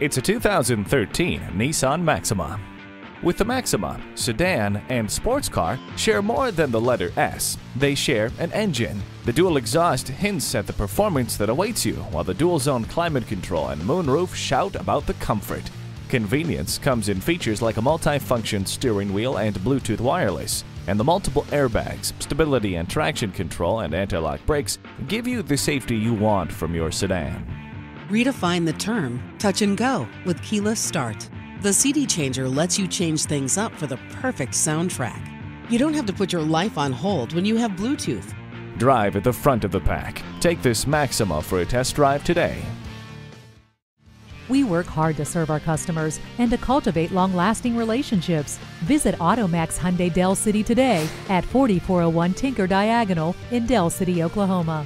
It's a 2013 Nissan Maxima. With the Maxima, sedan and sports car share more than the letter S. They share an engine. The dual exhaust hints at the performance that awaits you, while the dual zone climate control and moonroof shout about the comfort. Convenience comes in features like a multi-function steering wheel and Bluetooth wireless, and the multiple airbags, stability and traction control, and anti-lock brakes give you the safety you want from your sedan. Redefine the term touch and go with keyless start. The CD changer lets you change things up for the perfect soundtrack. You don't have to put your life on hold when you have Bluetooth. Drive at the front of the pack. Take this Maxima for a test drive today. We work hard to serve our customers and to cultivate long lasting relationships. Visit Automax Hyundai Del City today at 4401 Tinker Diagonal in Del City, Oklahoma.